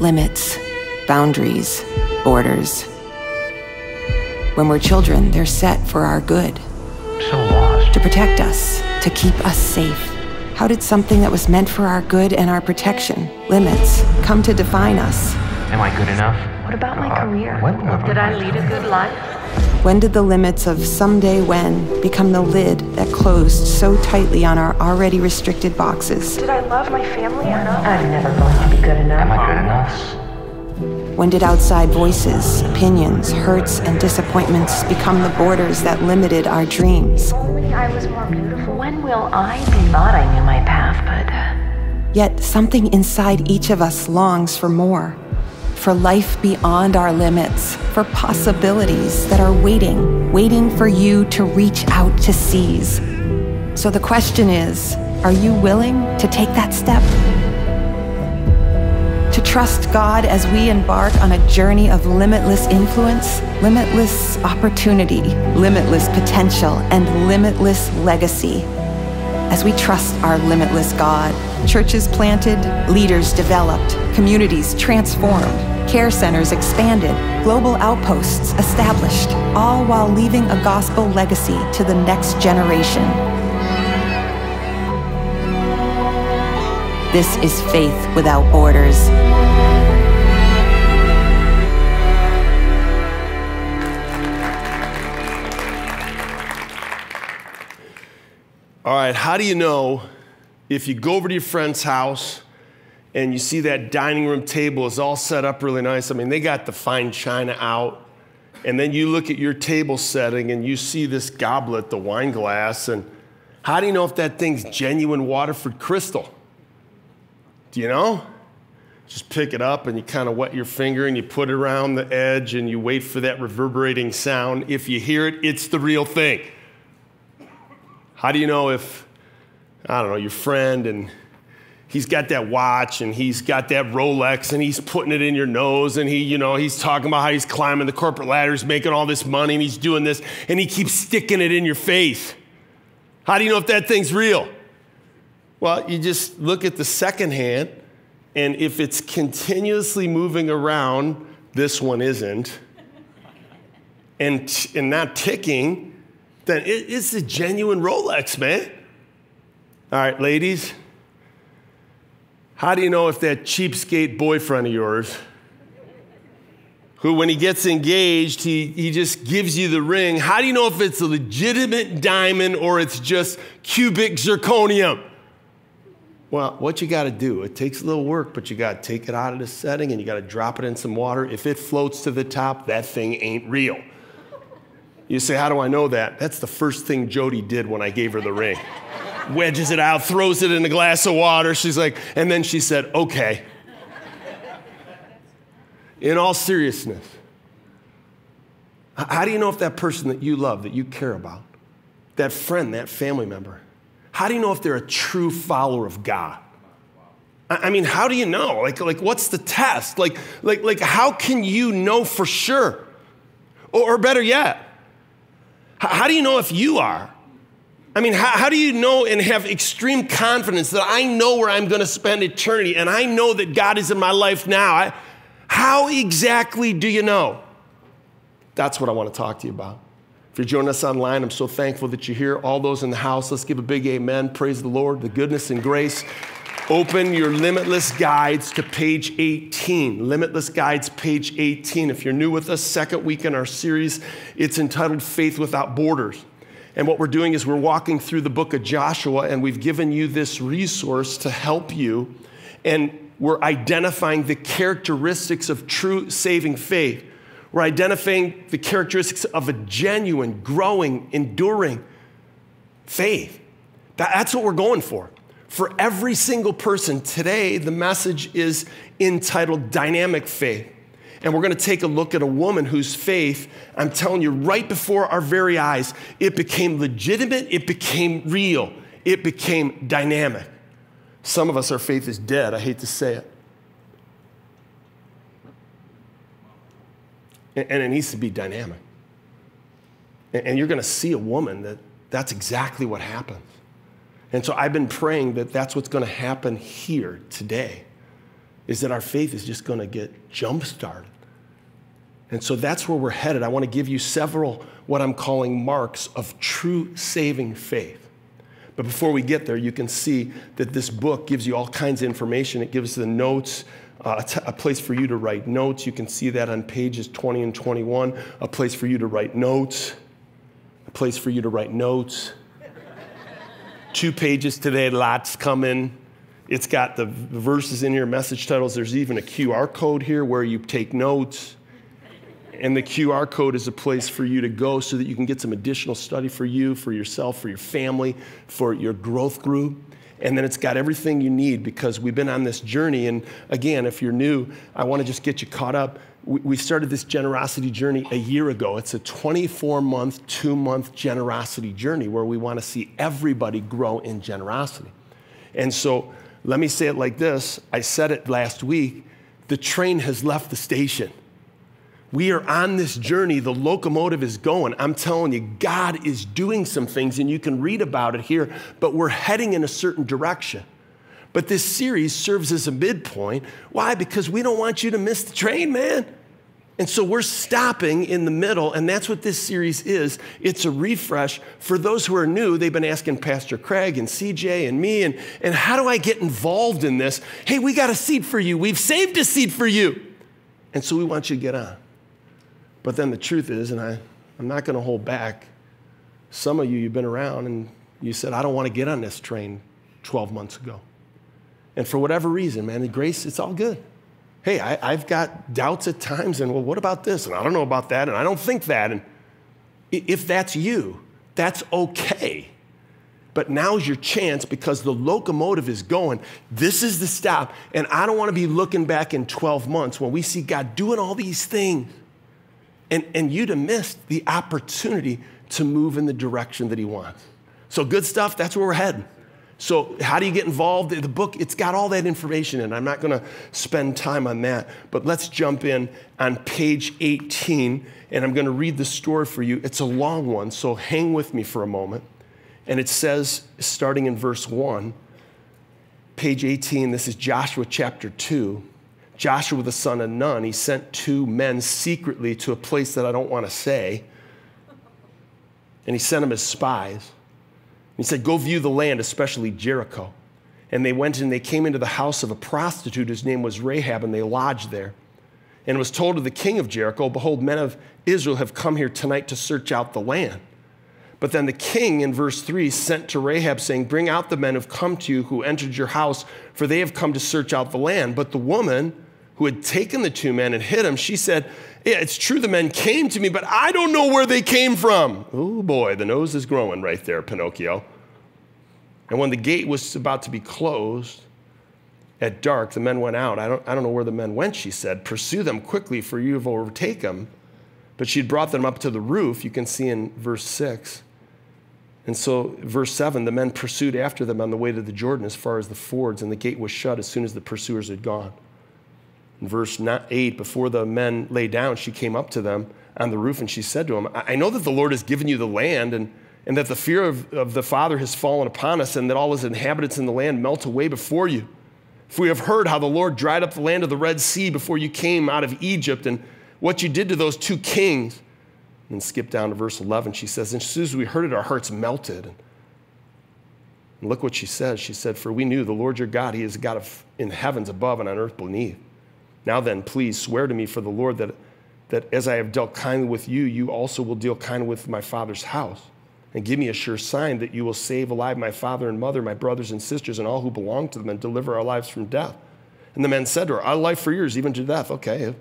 limits, boundaries, borders. When we're children, they're set for our good. So lost. To protect us, to keep us safe. How did something that was meant for our good and our protection, limits, come to define us? Am I good enough? What about my career? when will Did I lead a good life? When did the limits of someday when become the lid that closed so tightly on our already restricted boxes? Did I love my family enough? I'm never going to be good enough. Am I good enough? When did outside voices, opinions, hurts, and disappointments become the borders that limited our dreams? If only I was more beautiful. When will I be? Thought I knew my path, but uh, Yet something inside each of us longs for more. For life beyond our limits, for possibilities that are waiting, waiting for you to reach out to seize. So the question is are you willing to take that step? To trust God as we embark on a journey of limitless influence, limitless opportunity, limitless potential, and limitless legacy as we trust our limitless God. Churches planted, leaders developed, communities transformed, care centers expanded, global outposts established, all while leaving a gospel legacy to the next generation. This is faith without borders. All right, how do you know if you go over to your friend's house and you see that dining room table is all set up really nice? I mean, they got the fine china out. And then you look at your table setting and you see this goblet, the wine glass, and how do you know if that thing's genuine Waterford crystal? Do you know? Just pick it up and you kind of wet your finger and you put it around the edge and you wait for that reverberating sound. If you hear it, it's the real thing. How do you know if, I don't know, your friend and he's got that watch and he's got that Rolex and he's putting it in your nose and he, you know, he's talking about how he's climbing the corporate ladder, he's making all this money and he's doing this and he keeps sticking it in your face. How do you know if that thing's real? Well, you just look at the second hand and if it's continuously moving around, this one isn't, and, and not ticking, then it, it's a genuine Rolex, man. All right, ladies, how do you know if that cheapskate boyfriend of yours, who when he gets engaged, he, he just gives you the ring, how do you know if it's a legitimate diamond or it's just cubic zirconium? Well, what you got to do, it takes a little work, but you got to take it out of the setting and you got to drop it in some water. If it floats to the top, that thing ain't real. You say, How do I know that? That's the first thing Jody did when I gave her the ring. Wedges it out, throws it in a glass of water. She's like, and then she said, Okay. In all seriousness, how do you know if that person that you love, that you care about, that friend, that family member, how do you know if they're a true follower of God? I mean, how do you know? Like, like what's the test? Like, like, like how can you know for sure? Or, or better yet, how do you know if you are? I mean, how, how, do you know and have extreme confidence that I know where I'm going to spend eternity and I know that God is in my life now? I, how exactly do you know? That's what I want to talk to you about. If you're joining us online, I'm so thankful that you're here. All those in the house, let's give a big amen. Praise the Lord, the goodness and grace. Open your Limitless Guides to page 18. Limitless Guides, page 18. If you're new with us, second week in our series, it's entitled Faith Without Borders. And what we're doing is we're walking through the book of Joshua, and we've given you this resource to help you. And we're identifying the characteristics of true saving faith. We're identifying the characteristics of a genuine, growing, enduring faith. That's what we're going for. For every single person, today the message is entitled Dynamic Faith. And we're going to take a look at a woman whose faith, I'm telling you, right before our very eyes, it became legitimate, it became real, it became dynamic. Some of us, our faith is dead. I hate to say it. And it needs to be dynamic. And you're going to see a woman that that's exactly what happens. And so I've been praying that that's what's going to happen here today is that our faith is just going to get jump started. And so that's where we're headed. I want to give you several, what I'm calling marks of true saving faith. But before we get there, you can see that this book gives you all kinds of information. It gives the notes, uh, a, place for you to write notes. You can see that on pages 20 and 21, a place for you to write notes, a place for you to write notes. Two pages today, lots coming. It's got the verses in here, message titles. There's even a QR code here where you take notes. And the QR code is a place for you to go so that you can get some additional study for you, for yourself, for your family, for your growth group. And then it's got everything you need because we've been on this journey. And again, if you're new, I want to just get you caught up. We started this generosity journey a year ago. It's a 24 month, two month generosity journey where we want to see everybody grow in generosity. And so let me say it like this I said it last week the train has left the station. We are on this journey. The locomotive is going. I'm telling you, God is doing some things, and you can read about it here, but we're heading in a certain direction. But this series serves as a midpoint. Why? Because we don't want you to miss the train, man. And so we're stopping in the middle, and that's what this series is. It's a refresh. For those who are new, they've been asking Pastor Craig and CJ and me, and, and how do I get involved in this? Hey, we got a seat for you. We've saved a seat for you. And so we want you to get on. But then the truth is, and I, I'm not going to hold back, some of you, you've been around and you said, I don't want to get on this train 12 months ago. And for whatever reason, man, the grace, it's all good. Hey, I, have got doubts at times, and well, what about this? And I don't know about that, and I don't think that. And if that's you, that's okay. But now's your chance because the locomotive is going. This is the stop. And I don't want to be looking back in 12 months when we see God doing all these things and, and you'd have missed the opportunity to move in the direction that he wants. So, good stuff, that's where we're heading. So, how do you get involved? The book, it's got all that information in. I'm not going to spend time on that, but let's jump in on page 18, and I'm going to read the story for you. It's a long one, so hang with me for a moment. And it says, starting in verse 1, page 18, this is Joshua chapter 2. Joshua, the son of Nun, he sent two men secretly to a place that I don't want to say. And he sent them as spies. He said, Go view the land, especially Jericho. And they went and they came into the house of a prostitute whose name was Rahab, and they lodged there. And it was told to the king of Jericho, Behold, men of Israel have come here tonight to search out the land. But then the king, in verse 3, sent to Rahab, saying, Bring out the men who've come to you, who entered your house, for they have come to search out the land. But the woman, who had taken the two men and hit them, she said, Yeah, it's true the men came to me, but I don't know where they came from. Oh boy, the nose is growing right there, Pinocchio. And when the gate was about to be closed at dark, the men went out. I don't, I don't know where the men went, she said. Pursue them quickly, for you have overtaken them. But she'd brought them up to the roof, you can see in verse 6. And so, verse 7 the men pursued after them on the way to the Jordan as far as the fords, and the gate was shut as soon as the pursuers had gone. In verse 8, before the men lay down, she came up to them on the roof and she said to them, I know that the Lord has given you the land and, and that the fear of, of the Father has fallen upon us and that all his inhabitants in the land melt away before you. For we have heard how the Lord dried up the land of the Red Sea before you came out of Egypt and what you did to those two kings. And skip down to verse 11. She says, And as soon as we heard it, our hearts melted. And look what she says. She said, For we knew the Lord your God, he is God of, in heavens above and on earth beneath. Now then, please swear to me for the Lord that, that as I have dealt kindly with you, you also will deal kindly with my father's house. And give me a sure sign that you will save alive my father and mother, my brothers and sisters, and all who belong to them, and deliver our lives from death. And the men said to her, Our life for yours, even to death. Okay,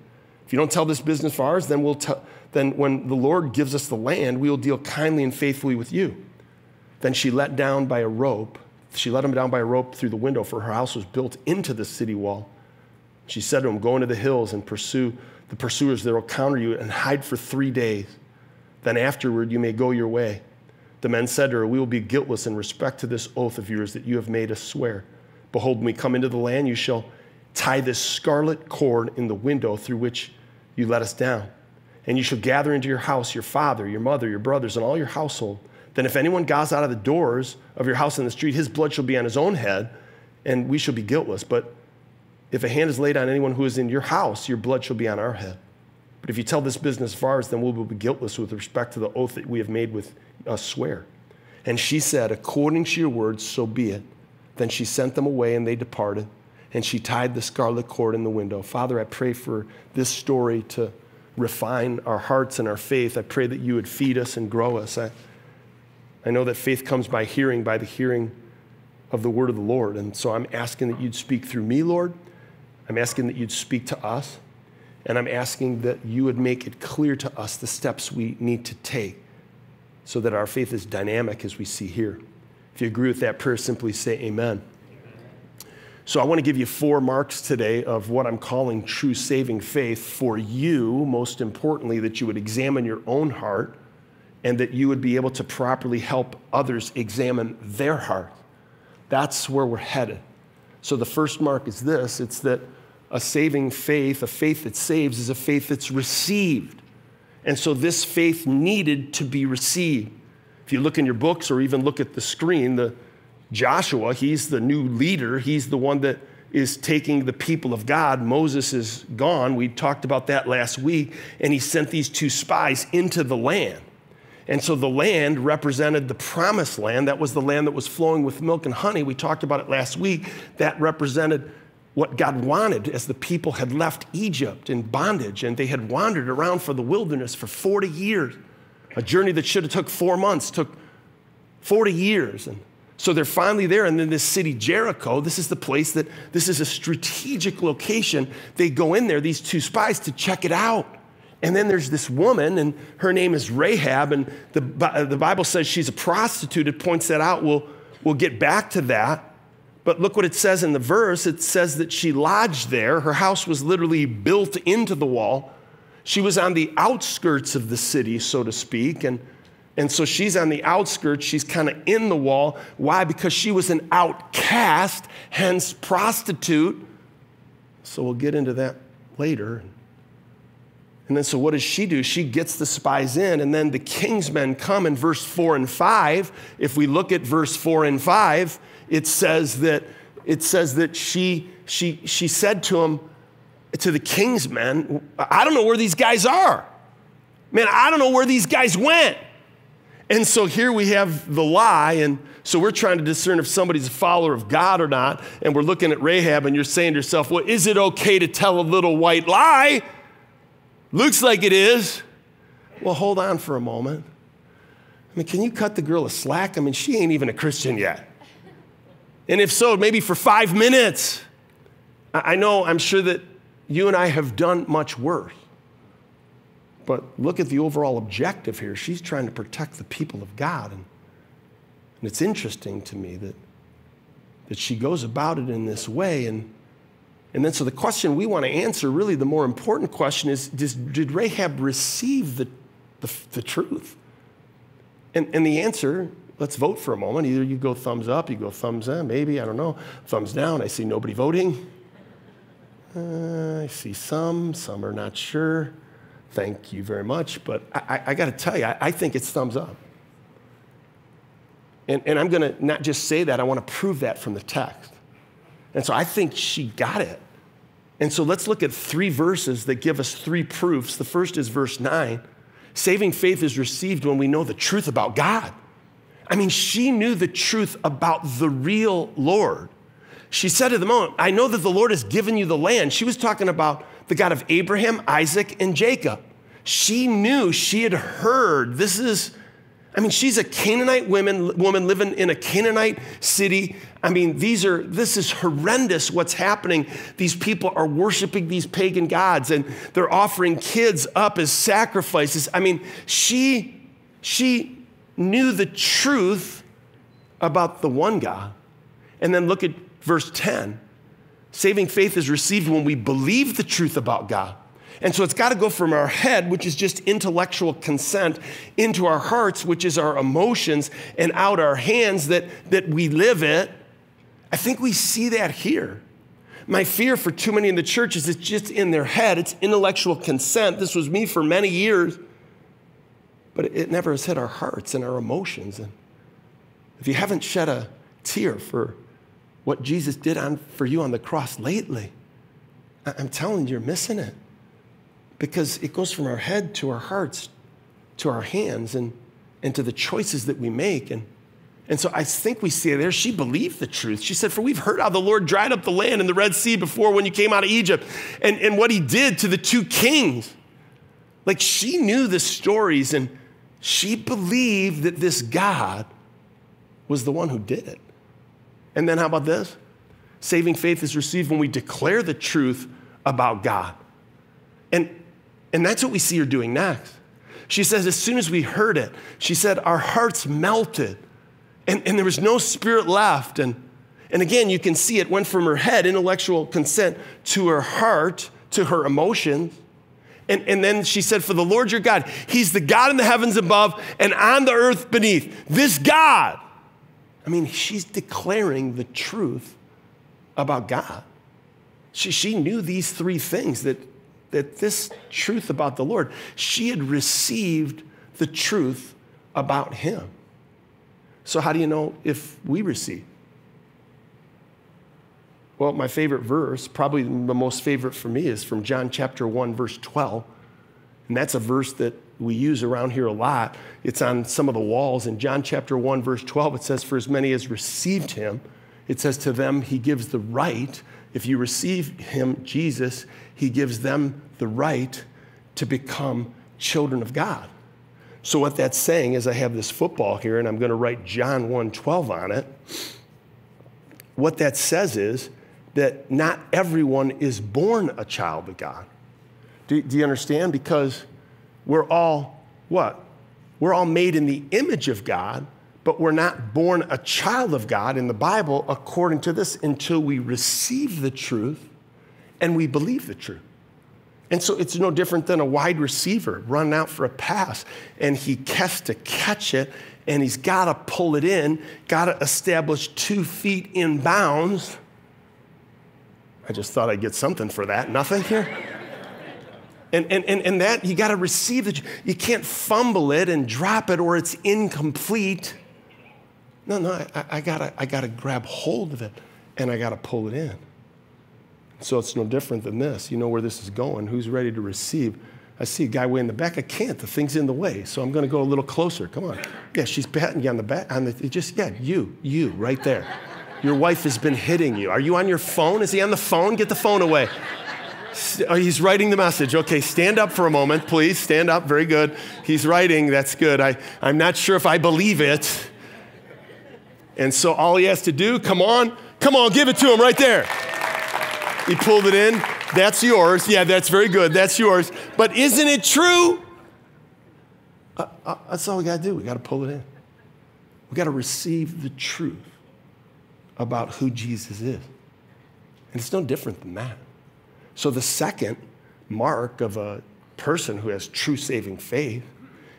if you don't tell this business for ours, then we'll tell, then when the Lord gives us the land, we will deal kindly and faithfully with you. Then she let down by a rope, she let him down by a rope through the window, for her house was built into the city wall. She said to him, Go into the hills and pursue the pursuers that will counter you and hide for three days. Then afterward you may go your way. The men said to her, We will be guiltless in respect to this oath of yours that you have made us swear. Behold, when we come into the land, you shall tie this scarlet cord in the window through which you let us down. And you shall gather into your house your father, your mother, your brothers, and all your household. Then if anyone goes out of the doors of your house in the street, his blood shall be on his own head, and we shall be guiltless. But If a hand is laid on anyone who is in your house, your blood shall be on our head. But if you tell this business of ours, then we will be guiltless with respect to the oath that we have made with us swear. And she said, According to your words, so be it. Then she sent them away, and they departed. And she tied the scarlet cord in the window. Father, I pray for this story to refine our hearts and our faith. I pray that you would feed us and grow us. I, I know that faith comes by hearing, by the hearing of the word of the Lord. And so I'm asking that you'd speak through me, Lord. I'm asking that you'd speak to us. And I'm asking that you would make it clear to us the steps we need to take so that our faith is dynamic as we see here. If you agree with that prayer, simply say amen. So, I want to give you four marks today of what I'm calling true saving faith for you, most importantly, that you would examine your own heart and that you would be able to properly help others examine their heart. That's where we're headed. So, the first mark is this it's that a saving faith, a faith that saves, is a faith that's received. And so, this faith needed to be received. If you look in your books or even look at the screen, the Joshua, he's the new leader. He's the one that is taking the people of God. Moses is gone. We talked about that last week. And he sent these two spies into the land. And so the land represented the promised land. That was the land that was flowing with milk and honey. We talked about it last week. That represented what God wanted as the people had left Egypt in bondage and they had wandered around for the wilderness for 40 years. A journey that should have took four months took 40 years. And so they're finally there, and then this city, Jericho, this is the place that this is a strategic location. They go in there, these two spies, to check it out. And then there's this woman, and her name is Rahab, and the, the Bible says she's a prostitute. It points that out. We'll, we'll get back to that. But look what it says in the verse. It says that she lodged there. Her house was literally built into the wall. She was on the outskirts of the city, so to speak. And and so she's on the outskirts, she's kind of in the wall. Why? Because she was an outcast, hence prostitute. So we'll get into that later. And then, so what does she do? She gets the spies in, and then the king's men come in verse 4 and 5. If we look at verse 4 and 5, it says that, it says that she, she, she said to him, to the king's men, I don't know where these guys are. Man, I don't know where these guys went. And so here we have the lie, and so we're trying to discern if somebody's a follower of God or not. And we're looking at Rahab, and you're saying to yourself, well, is it okay to tell a little white lie? Looks like it is. Well, hold on for a moment. I mean, can you cut the girl a slack? I mean, she ain't even a Christian yet. And if so, maybe for five minutes. I know, I'm sure that you and I have done much worse. But look at the overall objective here. She's trying to protect the people of God. And, and it's interesting to me that, that she goes about it in this way. And, and then, so the question we want to answer, really the more important question is does, did Rahab receive the, the, the truth? And, and the answer, let's vote for a moment. Either you go thumbs up, you go thumbs down, maybe, I don't know. Thumbs down, I see nobody voting. Uh, I see some, some are not sure thank you very much. But I, I got to tell you, I, I, think it's thumbs up. And, and I'm going to not just say that, I want to prove that from the text. And so I think she got it. And so let's look at three verses that give us three proofs. The first is verse 9 saving faith is received when we know the truth about God. I mean, she knew the truth about the real Lord. She said to the moment, I know that the Lord has given you the land. She was talking about the God of Abraham, Isaac, and Jacob. She knew, she had heard. This is, I mean, she's a Canaanite woman, woman living in a Canaanite city. I mean, these are, this is horrendous what's happening. These people are worshiping these pagan gods and they're offering kids up as sacrifices. I mean, she, she knew the truth about the one God. And then look at verse 10. Saving faith is received when we believe the truth about God. And so it's got to go from our head, which is just intellectual consent, into our hearts, which is our emotions, and out our hands that, that we live it. I think we see that here. My fear for too many in the church is it's just in their head, it's intellectual consent. This was me for many years, but it never has hit our hearts and our emotions. And if you haven't shed a tear for what Jesus did on, for you on the cross lately, I'm telling you, you're missing it. Because it goes from our head to our hearts, to our hands, and, and to the choices that we make. And, and so I think we see there, she believed the truth. She said, For we've heard how the Lord dried up the land in the Red Sea before when you came out of Egypt, and, and what he did to the two kings. Like she knew the stories, and she believed that this God was the one who did it. And then how about this? Saving faith is received when we declare the truth about God. And, and that's what we see her doing next. She says, as soon as we heard it, she said, our hearts melted and, and there was no spirit left. And, and again, you can see it went from her head, intellectual consent, to her heart, to her emotions. And, and then she said, For the Lord your God, He's the God in the heavens above and on the earth beneath. This God. I mean, she's declaring the truth about God. She, she knew these three things that, that this truth about the Lord, she had received the truth about Him. So, how do you know if we receive? Well, my favorite verse, probably the most favorite for me, is from John chapter 1, verse 12. And that's a verse that we use around here a lot. It's on some of the walls. In John chapter 1, verse 12, it says, For as many as received him, it says to them, he gives the right. If you receive him, Jesus, he gives them the right to become children of God. So what that's saying is I have this football here and I'm going to write John 1:12 on it. What that says is that not everyone is born a child of God. Do, do you understand? Because we're all what? We're all made in the image of God, but we're not born a child of God in the Bible according to this until we receive the truth and we believe the truth. And so it's no different than a wide receiver running out for a pass, and he has to catch it, and he's got to pull it in, got to establish two feet in bounds. I just thought I'd get something for that. Nothing here? And, and, and, and that, you got to receive it. You can't fumble it and drop it or it's incomplete. No, no, I, I, gotta, I gotta grab hold of it and I gotta pull it in. So it's no different than this. You know where this is going. Who's ready to receive? I see a guy way in the back. I can't. The thing's in the way. So I'm going to go a little closer. Come on. Yeah, she's patting you on the back. On the, just, yeah, you, you, right there. Your wife has been hitting you. Are you on your phone? Is he on the phone? Get the phone away. Oh, he's writing the message. Okay, stand up for a moment, please. Stand up. Very good. He's writing. That's good. I, I'm not sure if I believe it. And so all he has to do, come on, come on, give it to him right there. He pulled it in. That's yours. Yeah, that's very good. That's yours. But isn't it true? Uh, uh, that's all we got to do. We got to pull it in. We got to receive the truth about who Jesus is. And it's no different than that. So, the second mark of a person who has true saving faith,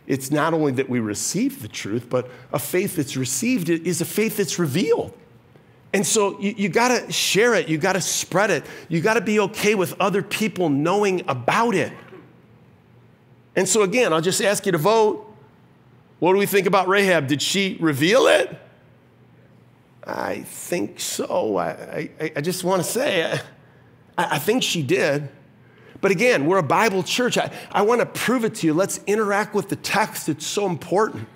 it's not only that we receive the truth, but a faith that's received is a faith that's revealed. And so you, you got to share it, you got to spread it, you got to be okay with other people knowing about it. And so, again, I'll just ask you to vote. What do we think about Rahab? Did she reveal it? I think so. I, I, I just want to say, I, I think she did. But again, we're a Bible church. I, I want to prove it to you. Let's interact with the text, it's so important.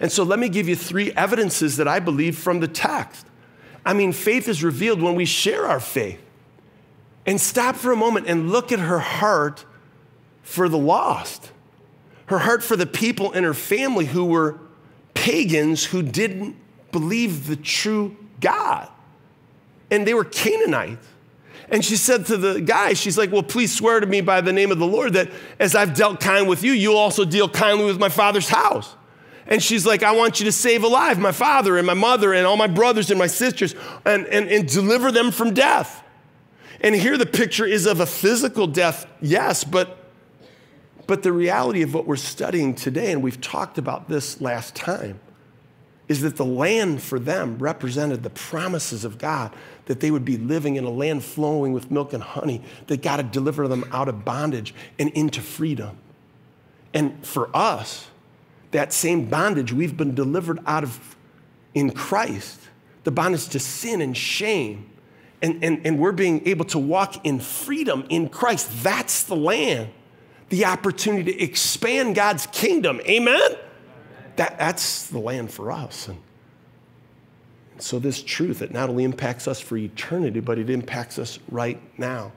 And so, let me give you three evidences that I believe from the text. I mean, faith is revealed when we share our faith. And stop for a moment and look at her heart for the lost, her heart for the people in her family who were pagans who didn't believe the true God. And they were Canaanites. And she said to the guy, she's like, Well, please swear to me by the name of the Lord that as I've dealt kind with you, you'll also deal kindly with my father's house. And she's like, I want you to save alive my father and my mother and all my brothers and my sisters and, and, and deliver them from death. And here the picture is of a physical death, yes, but, but the reality of what we're studying today, and we've talked about this last time, is that the land for them represented the promises of God that they would be living in a land flowing with milk and honey, that God had delivered them out of bondage and into freedom. And for us, that same bondage we've been delivered out of in Christ, the bondage to sin and shame and, and, and we're being able to walk in freedom in Christ. That's the land, the opportunity to expand God's kingdom. Amen? That, that's the land for us. And, so, this truth, it not only impacts us for eternity, but it impacts us right now.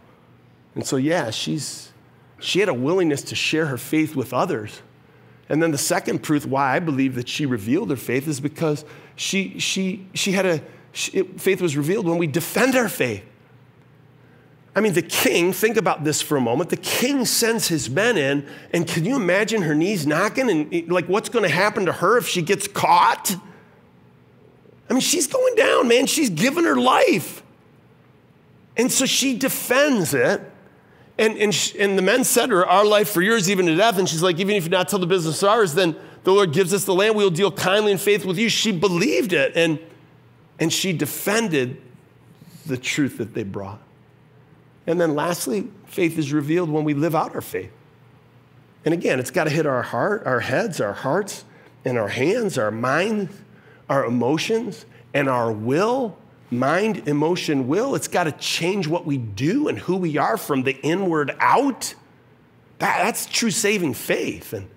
And so, yeah, she's, she had a willingness to share her faith with others. And then the second proof why I believe that she revealed her faith is because she, she, she had a, it, faith was revealed when we defend our faith. I mean, the king, think about this for a moment. The king sends his men in, and can you imagine her knees knocking and eh, like what's going to happen to her if she gets caught? I mean, she's going down, man. She's given her life. And so she defends it. And, and, she, and the men said to her, Our life for yours, even to death. And she's like, Even if you not tell the business ours, then the Lord gives us the land. We'll deal kindly and faith with you. She believed it. And and she defended the truth that they brought. And then lastly, faith is revealed when we live out our faith. And again, it's got to hit our heart, our heads, our hearts, and our hands, our minds, our emotions, and our will. Mind, emotion, will. It's got to change what we do and who we are from the inward out. That, that's true saving faith. And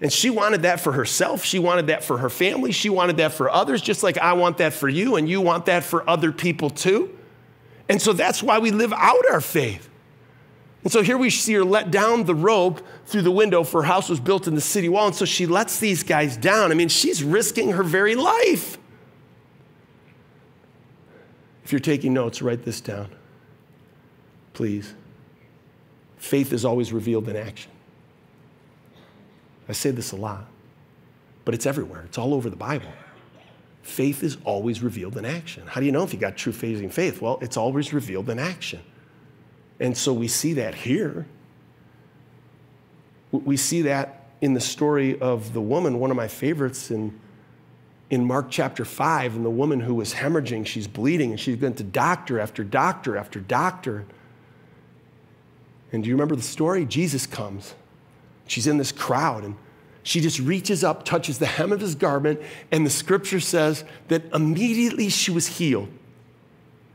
and she wanted that for herself. She wanted that for her family. She wanted that for others, just like I want that for you, and you want that for other people too. And so that's why we live out our faith. And so here we see her let down the rope through the window, for her house was built in the city wall. And so she lets these guys down. I mean, she's risking her very life. If you're taking notes, write this down, please. Faith is always revealed in action. I say this a lot, but it's everywhere. It's all over the Bible. Faith is always revealed in action. How do you know if you got true phasing faith? Well, it's always revealed in action. And so we see that here. We see that in the story of the woman, one of my favorites in, in Mark chapter 5, and the woman who was hemorrhaging, she's bleeding, and she's been to doctor after doctor after doctor. And do you remember the story? Jesus comes. She's in this crowd and she just reaches up, touches the hem of his garment, and the scripture says that immediately she was healed.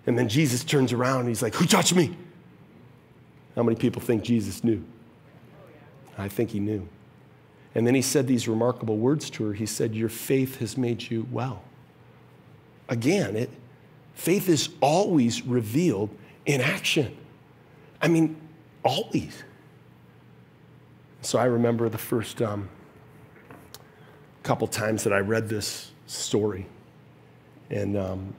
And then Jesus turns around and he's like, Who touched me? How many people think Jesus knew? I think he knew. And then he said these remarkable words to her. He said, Your faith has made you well. Again, it, faith is always revealed in action. I mean, always. So I remember the first um, couple times that I read this story. And um,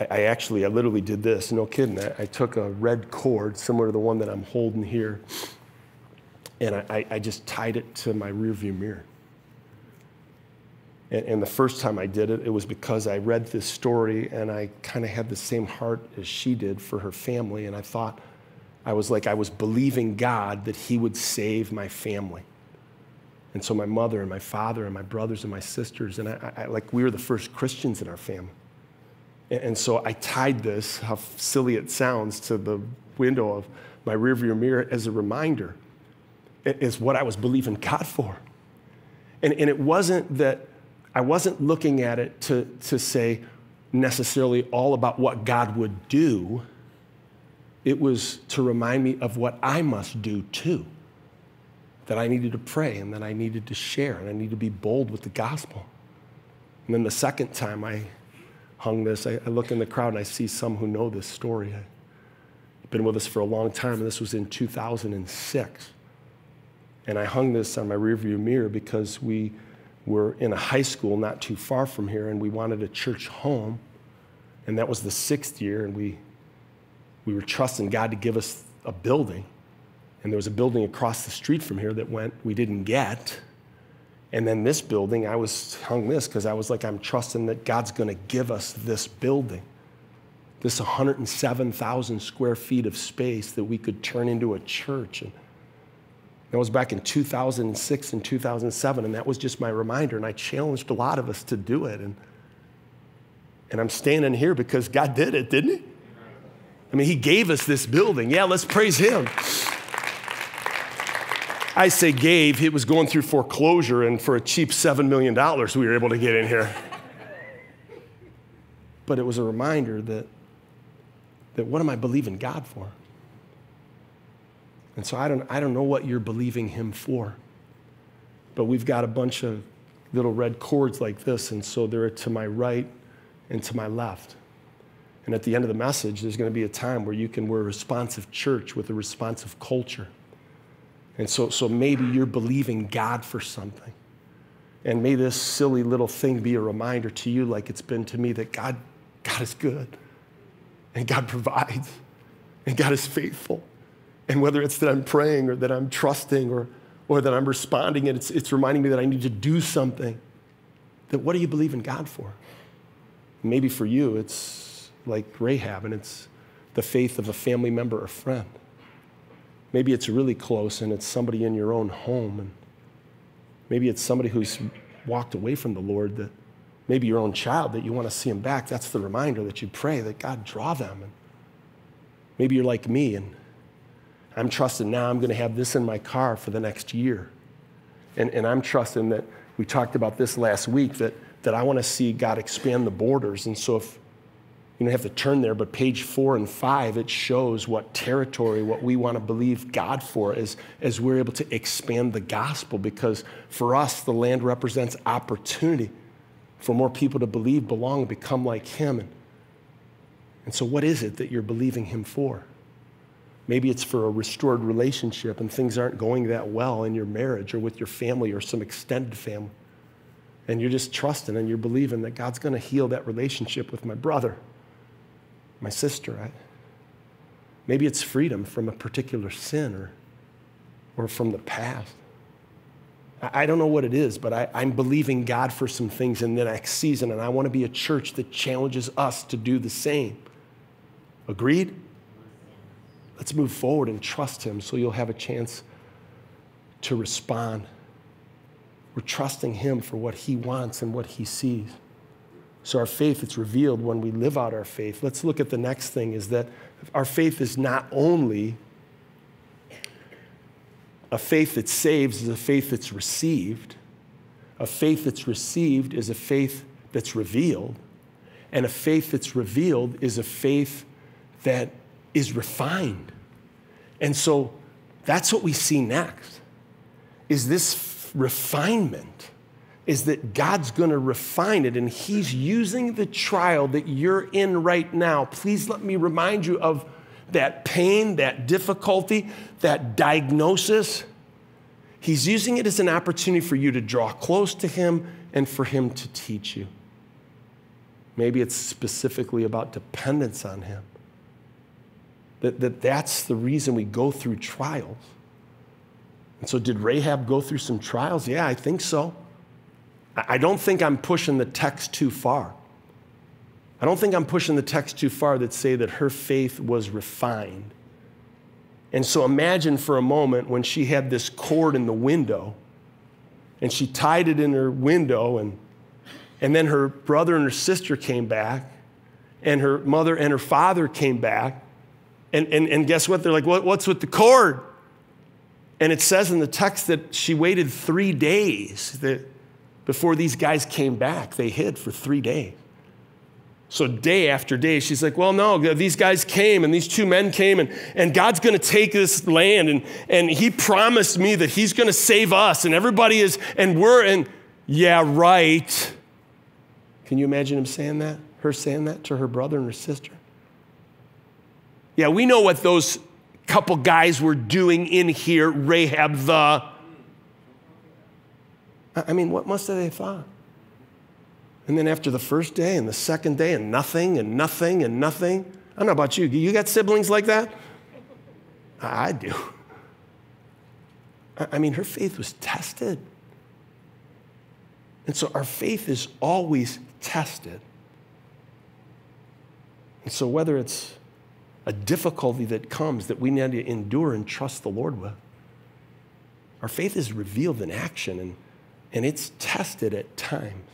I, I, actually, I literally did this, no kidding. I, I, took a red cord, similar to the one that I'm holding here, and I, I just tied it to my rearview mirror. And, and the first time I did it, it was because I read this story and I kind of had the same heart as she did for her family. And I thought, I was like, I was believing God that He would save my family. And so my mother and my father and my brothers and my sisters, and I, I like, we were the first Christians in our family. And, and so I tied this, how silly it sounds, to the window of my rearview mirror as a reminder. Is what I was believing God for. And, and it wasn't that I wasn't looking at it to, to say necessarily all about what God would do it was to remind me of what I must do too. That I needed to pray and that I needed to share and I needed to be bold with the gospel. And then the second time I hung this, I, I look in the crowd and I see some who know this story. I've been with us for a long time, and this was in 2006. And I hung this on my rearview mirror because we were in a high school not too far from here, and we wanted a church home. And that was the sixth year, and we we were trusting God to give us a building. And there was a building across the street from here that went, we didn't get. And then this building, I was hung this because I was like, I'm trusting that God's going to give us this building, this 107,000 square feet of space that we could turn into a church. And that was back in 2006 and 2007, and that was just my reminder. And I challenged a lot of us to do it. And, and I'm standing here because God did it, didn't He? I mean, he gave us this building. Yeah, let's praise him. I say gave, it was going through foreclosure, and for a cheap $7 million, we were able to get in here. But it was a reminder that that what am I believing God for? And so I don't, I don't know what you're believing Him for. But we've got a bunch of little red cords like this, and so they're to my right and to my left. And at the end of the message, there's going to be a time where you can, we're a responsive church with a responsive culture. And so, so maybe you're believing God for something. And may this silly little thing be a reminder to you, like it's been to me, that God, God is good. And God provides. And God is faithful. And whether it's that I'm praying or that I'm trusting or, or that I'm responding, it's, it's reminding me that I need to do something. That what do you believe in God for? Maybe for you, it's like Rahab, and it's the faith of a family member or friend. Maybe it's really close and it's somebody in your own home. And maybe it's somebody who's walked away from the Lord, that maybe your own child that you want to see him back. That's the reminder that you pray that God draw them. And maybe you're like me and I'm trusting now I'm going to have this in my car for the next year. And, and I'm trusting that we talked about this last week that, that I want to see God expand the borders. And so if you don't have to turn there, but page four and five, it shows what territory, what we want to believe God for as, as we're able to expand the gospel. Because for us, the land represents opportunity for more people to believe, belong, become like Him. And, and so, what is it that you're believing Him for? Maybe it's for a restored relationship and things aren't going that well in your marriage or with your family or some extended family. And you're just trusting and you're believing that God's going to heal that relationship with my brother my sister. I, maybe it's freedom from a particular sin or, or from the past. I, I don't know what it is, but I, I'm believing God for some things in the next season, and I want to be a church that challenges us to do the same. Agreed? Let's move forward and trust Him so you'll have a chance to respond. We're trusting Him for what He wants and what He sees. So our faith, it's revealed when we live out our faith. Let's look at the next thing is that our faith is not only a faith that saves, is a faith that's received. A faith that's received is a faith that's revealed. And a faith that's revealed is a faith that is refined. And so that's what we see next is this refinement is that God's going to refine it and He's using the trial that you're in right now. Please let me remind you of that pain, that difficulty, that diagnosis. He's using it as an opportunity for you to draw close to Him and for Him to teach you. Maybe it's specifically about dependence on Him. That, that that's the reason we go through trials. And so, did Rahab go through some trials? Yeah, I think so. I don't think I'm pushing the text too far. I don't think I'm pushing the text too far that say that her faith was refined. And so imagine for a moment when she had this cord in the window and she tied it in her window and, and then her brother and her sister came back and her mother and her father came back and, and, and guess what? They're like, what, what's with the cord? And it says in the text that she waited three days. That before these guys came back. They hid for three days. So, day after day, she's like, Well, no, these guys came and these two men came, and, and God's going to take this land, and, and He promised me that He's going to save us, and everybody is, and we're, and yeah, right. Can you imagine him saying that? Her saying that to her brother and her sister? Yeah, we know what those couple guys were doing in here, Rahab the I mean, what must have they thought? And then after the first day and the second day and nothing and nothing and nothing. I don't know about you. You got siblings like that? I do. I mean, her faith was tested. And so our faith is always tested. And so whether it's a difficulty that comes that we need to endure and trust the Lord with, our faith is revealed in action. And and it's tested at times.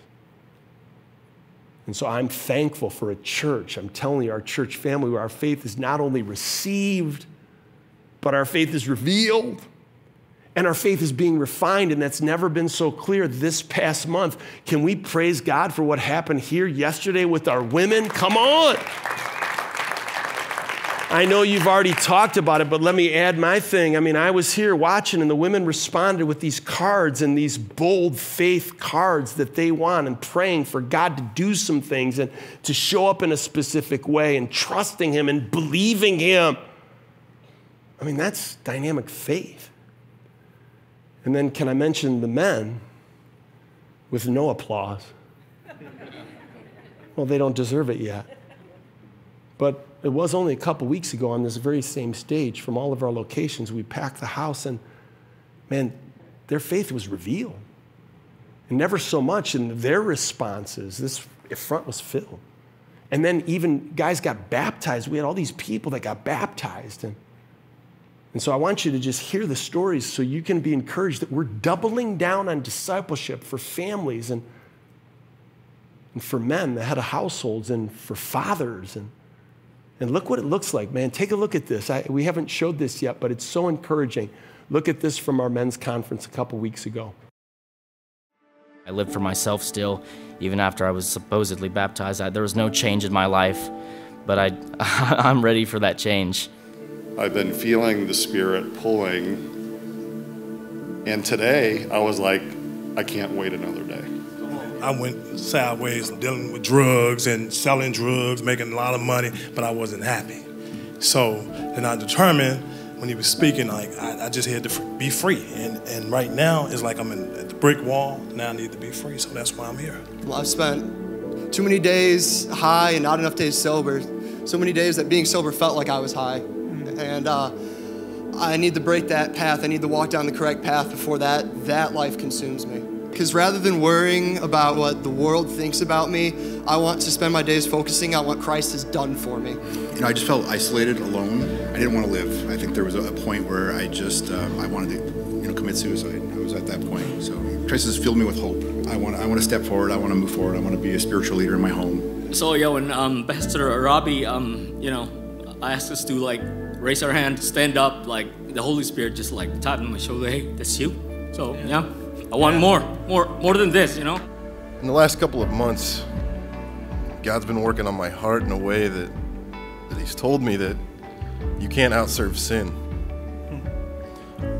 And so I'm thankful for a church. I'm telling you, our church family, where our faith is not only received, but our faith is revealed. And our faith is being refined, and that's never been so clear this past month. Can we praise God for what happened here yesterday with our women? Come on. I know you've already talked about it, but let me add my thing. I mean, I was here watching, and the women responded with these cards and these bold faith cards that they want, and praying for God to do some things and to show up in a specific way, and trusting Him and believing Him. I mean, that's dynamic faith. And then, can I mention the men with no applause? Well, they don't deserve it yet. But it was only a couple weeks ago on this very same stage from all of our locations. We packed the house, and man, their faith was revealed. And never so much in their responses. This front was filled. And then even guys got baptized. We had all these people that got baptized. And, and so I want you to just hear the stories so you can be encouraged that we're doubling down on discipleship for families and, and for men, the head of households, and for fathers and and look what it looks like, man. Take a look at this. I, we haven't showed this yet, but it's so encouraging. Look at this from our men's conference a couple weeks ago. I lived for myself still, even after I was supposedly baptized. I, there was no change in my life, but I, I'm ready for that change. I've been feeling the Spirit pulling, and today I was like, I can't wait another day. I went sideways dealing with drugs and selling drugs, making a lot of money, but I wasn't happy. So then I determined when he was speaking, like I, I just had to be free. And, and right now it's like I'm in, at the brick wall. Now I need to be free, so that's why I'm here. Well, I've spent too many days high and not enough days sober. So many days that being sober felt like I was high. And uh, I need to break that path. I need to walk down the correct path before that that life consumes me. Because rather than worrying about what the world thinks about me, I want to spend my days focusing on what Christ has done for me. You know, I just felt isolated, alone. I didn't want to live. I think there was a point where I just, uh, I wanted to, you know, commit suicide. I was at that point. So Christ has filled me with hope. I want, I want to step forward. I want to move forward. I want to be a spiritual leader in my home. So, yo, when um, Pastor Robbie, um, you know, I asked us to like raise our hand, stand up, like the Holy Spirit just like tapped on my shoulder. Hey, that's you. So yeah. yeah. I want yeah. more, more, more than this, you know? In the last couple of months, God's been working on my heart in a way that, that He's told me that you can't outserve sin.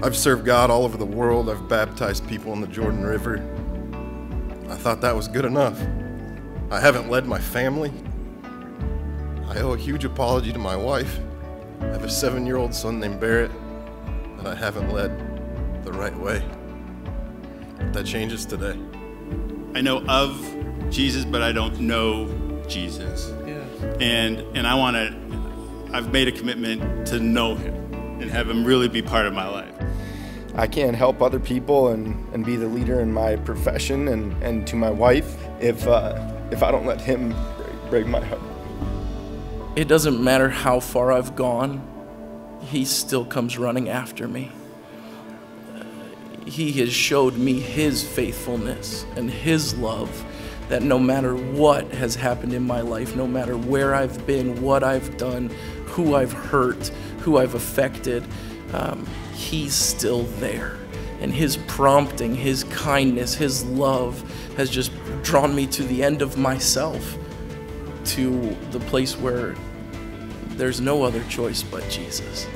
I've served God all over the world. I've baptized people in the Jordan River. I thought that was good enough. I haven't led my family. I owe a huge apology to my wife. I have a seven year old son named Barrett that I haven't led the right way that changes today. I know of Jesus, but I don't know Jesus. Yeah. And and I want to. I've made a commitment to know Him and have Him really be part of my life. I can't help other people and, and be the leader in my profession and, and to my wife if uh, if I don't let Him break, break my heart. It doesn't matter how far I've gone, He still comes running after me he has showed me his faithfulness and his love that no matter what has happened in my life, no matter where I've been, what I've done, who I've hurt, who I've affected, um, he's still there. And his prompting, his kindness, his love has just drawn me to the end of myself, to the place where there's no other choice but Jesus.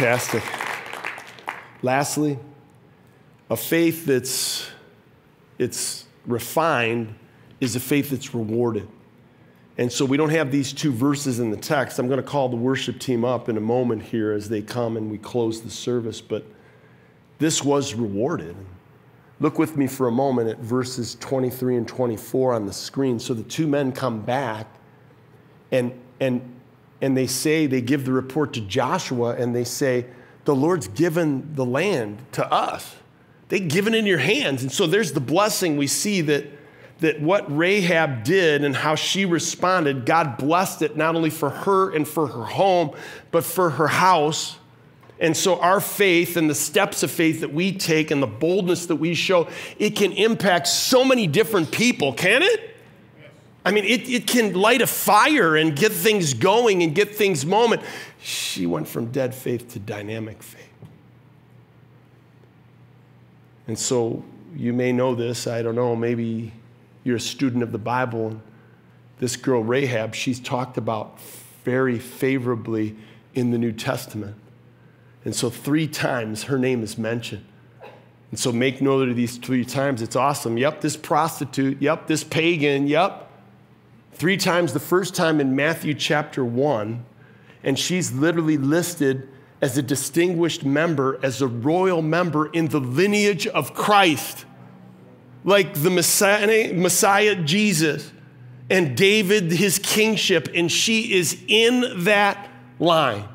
Fantastic. Lastly, a faith that's it's refined is a faith that's rewarded. And so we don't have these two verses in the text. I'm going to call the worship team up in a moment here as they come and we close the service. But this was rewarded. Look with me for a moment at verses 23 and 24 on the screen. So the two men come back and, and, and they say, they give the report to Joshua and they say, The Lord's given the land to us. They've given it in your hands. And so there's the blessing we see that, that what Rahab did and how she responded, God blessed it not only for her and for her home, but for her house and so, our faith and the steps of faith that we take and the boldness that we show, it can impact so many different people, can it? I mean, it, it can light a fire and get things going and get things moment. She went from dead faith to dynamic faith. And so, you may know this, I don't know, maybe you're a student of the Bible. This girl, Rahab, she's talked about very favorably in the New Testament. And so, three times her name is mentioned. And so, make note of these three times. It's awesome. Yep, this prostitute. Yep, this pagan. Yep. Three times, the first time in Matthew chapter 1. And she's literally listed as a distinguished member, as a royal member in the lineage of Christ, like the Messiah, Messiah Jesus and David, his kingship. And she is in that line.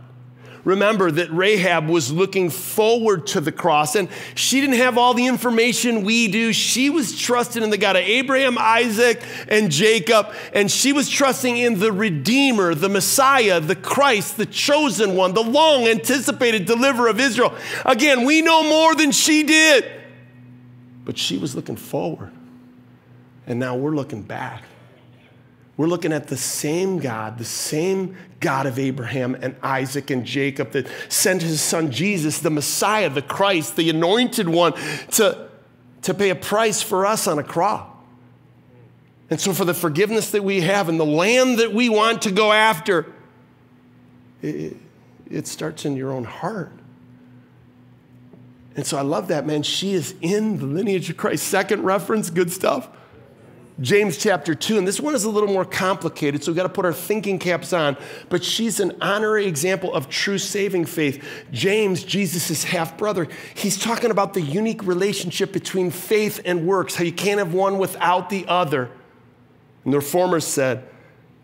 Remember that Rahab was looking forward to the cross and she didn't have all the information we do. She was trusting in the God of Abraham, Isaac, and Jacob, and she was trusting in the Redeemer, the Messiah, the Christ, the chosen one, the long anticipated deliverer of Israel. Again, we know more than she did, but she was looking forward. And now we're looking back. We're looking at the same God, the same God of Abraham and Isaac and Jacob that sent his son Jesus, the Messiah, the Christ, the anointed one, to, to pay a price for us on a cross. And so, for the forgiveness that we have and the land that we want to go after, it, it starts in your own heart. And so, I love that, man. She is in the lineage of Christ. Second reference, good stuff. James chapter 2, and this one is a little more complicated, so we've got to put our thinking caps on. But she's an honorary example of true saving faith. James, Jesus' half brother, he's talking about the unique relationship between faith and works, how you can't have one without the other. And the reformers said,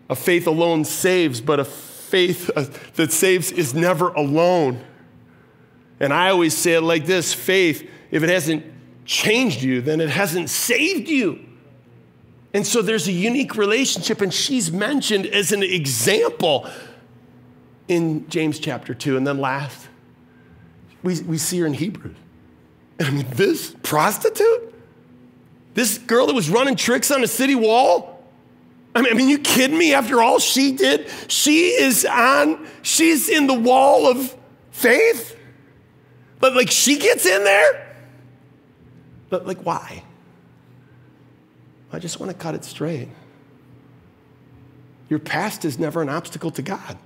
a faith alone saves, but a faith uh, that saves is never alone. And I always say it like this faith, if it hasn't changed you, then it hasn't saved you. And so there's a unique relationship, and she's mentioned as an example in James chapter 2. And then last, we, we see her in Hebrews. I mean, this prostitute? This girl that was running tricks on a city wall? I mean, I mean, you kidding me? After all she did, she is on, she's in the wall of faith. But like she gets in there? But like, why? I just want to cut it straight. Your past is never an obstacle to God.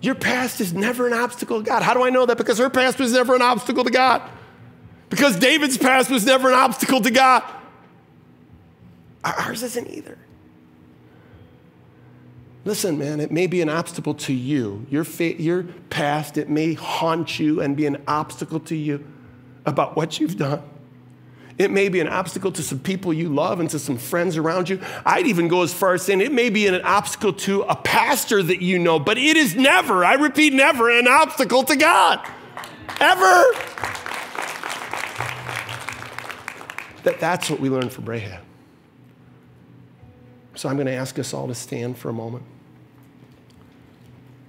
Your past is never an obstacle to God. How do I know that? Because her past was never an obstacle to God. Because David's past was never an obstacle to God. Ours isn't either. Listen, man, it may be an obstacle to you. Your, your past, it may haunt you and be an obstacle to you about what you've done. It may be an obstacle to some people you love and to some friends around you. I'd even go as far as saying it may be an obstacle to a pastor that you know, but it is never, I repeat, never an obstacle to God. Ever. That, that's what we learned from Rahab. So I'm going to ask us all to stand for a moment.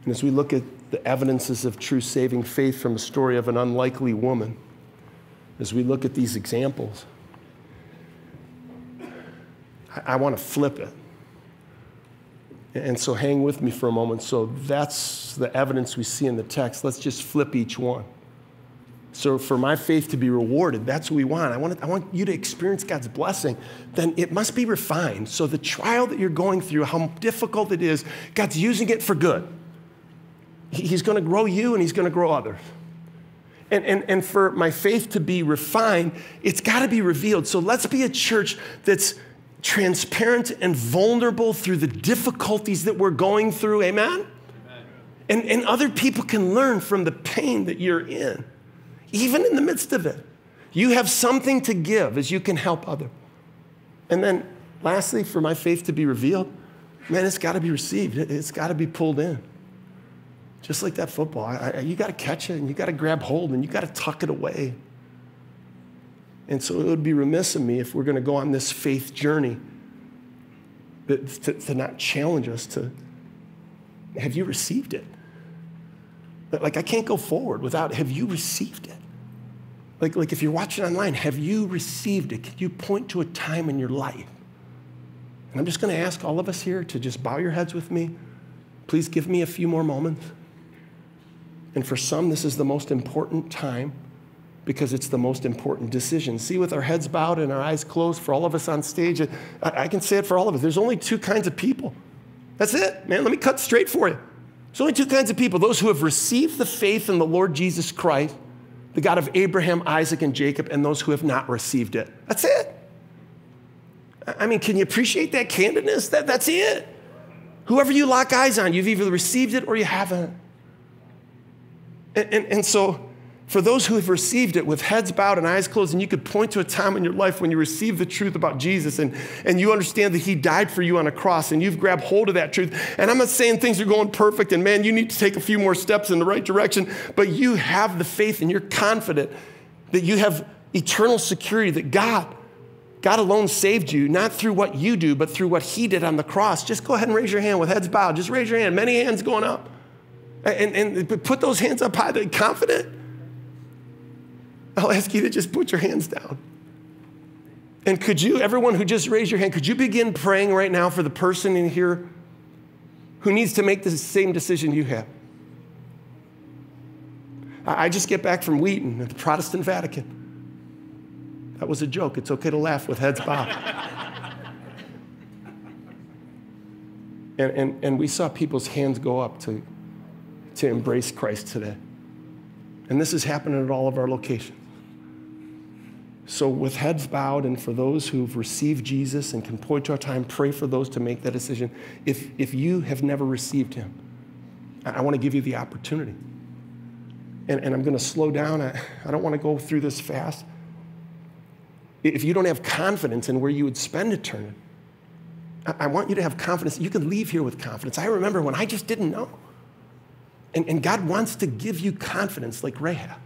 And as we look at the evidences of true saving faith from a story of an unlikely woman, as we look at these examples, I, I want to flip it. And so hang with me for a moment. So that's the evidence we see in the text. Let's just flip each one. So for my faith to be rewarded, that's what we want. I want, I want you to experience God's blessing. Then it must be refined. So the trial that you're going through, how difficult it is, God's using it for good. He's going to grow you and he's going to grow others. And, and, and for my faith to be refined, it's got to be revealed. So let's be a church that's transparent and vulnerable through the difficulties that we're going through. Amen? Amen. And, and other people can learn from the pain that you're in. even in the midst of it. You have something to give as you can help others. And then, lastly, for my faith to be revealed, man, it's got to be received. It's got to be pulled in. Just like that football, I, I, you got to catch it and you got to grab hold and you got to tuck it away. And so it would be remiss of me if we're going to go on this faith journey to, to not challenge us to have you received it? Like, I can't go forward without have you received it? Like, like if you're watching online, have you received it? Can you point to a time in your life? And I'm just going to ask all of us here to just bow your heads with me. Please give me a few more moments. And for some, this is the most important time because it's the most important decision. See, with our heads bowed and our eyes closed, for all of us on stage, I, I can say it for all of us. There's only two kinds of people. That's it, man. Let me cut straight for you. There's only two kinds of people those who have received the faith in the Lord Jesus Christ, the God of Abraham, Isaac, and Jacob, and those who have not received it. That's it. I mean, can you appreciate that candidness? That, that's it. Whoever you lock eyes on, you've either received it or you haven't. And, and, and so, for those who have received it with heads bowed and eyes closed, and you could point to a time in your life when you received the truth about Jesus and, and you understand that He died for you on a cross and you've grabbed hold of that truth. And I'm not saying things are going perfect and man, you need to take a few more steps in the right direction, but you have the faith and you're confident that you have eternal security that God, God alone saved you, not through what you do, but through what He did on the cross. Just go ahead and raise your hand with heads bowed. Just raise your hand. Many hands going up. And, and put those hands up high, confident. I'll ask you to just put your hands down. And could you, everyone who just raised your hand, could you begin praying right now for the person in here who needs to make the same decision you have? I just get back from Wheaton at the Protestant Vatican. That was a joke. It's okay to laugh with heads bowed. and, and, and we saw people's hands go up to, to embrace Christ today. And this is happening at all of our locations. So, with heads bowed, and for those who've received Jesus and can point to our time, pray for those to make that decision. If, if you have never received Him, I, I want to give you the opportunity. And, and I'm going to slow down. I, I don't want to go through this fast. If you don't have confidence in where you would spend eternity, I, I want you to have confidence. You can leave here with confidence. I remember when I just didn't know. And, and God wants to give you confidence like Rahab.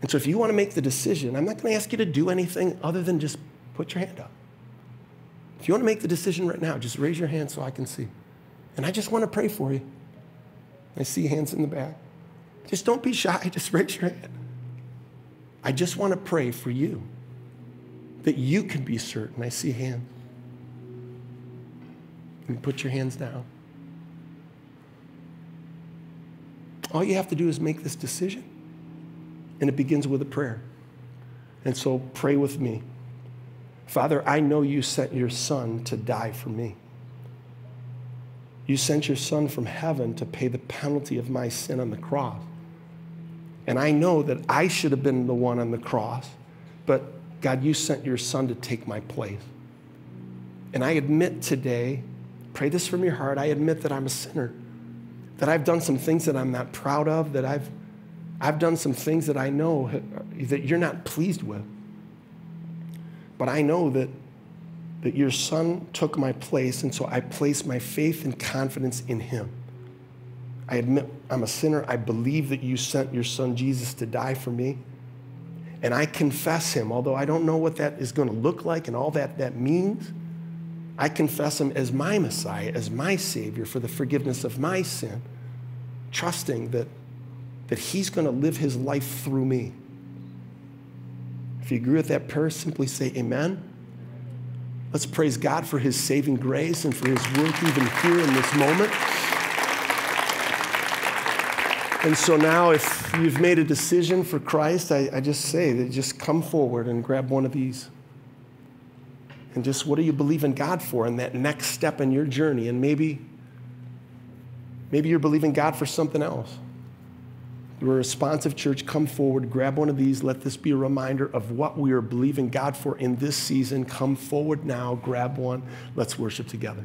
And so if you want to make the decision, I'm not going to ask you to do anything other than just put your hand up. If you want to make the decision right now, just raise your hand so I can see. And I just want to pray for you. I see hands in the back. Just don't be shy, just raise your hand. I just want to pray for you that you can be certain. I see hands. And put your hands down. All you have to do is make this decision. And it begins with a prayer. And so pray with me. Father, I know you sent your son to die for me. You sent your son from heaven to pay the penalty of my sin on the cross. And I know that I should have been the one on the cross, but God, you sent your son to take my place. And I admit today, pray this from your heart, I admit that I'm a sinner, that I've done some things that I'm not proud of, that I've I've done some things that I know that you're not pleased with. But I know that, that your son took my place, and so I place my faith and confidence in him. I admit I'm a sinner. I believe that you sent your son Jesus to die for me. And I confess him, although I don't know what that is going to look like and all that that means. I confess him as my Messiah, as my Savior for the forgiveness of my sin, trusting that that He's going to live His life through me. If you agree with that prayer, simply say amen. Let's praise God for His saving grace and for His work even here in this moment. And so now, if you've made a decision for Christ, I, I just say that just come forward and grab one of these. And just what do you believe in God for in that next step in your journey? And maybe, maybe you're believing God for something else. You're a responsive church. Come forward, grab one of these. Let this be a reminder of what we are believing God for in this season. Come forward now, grab one. Let's worship together.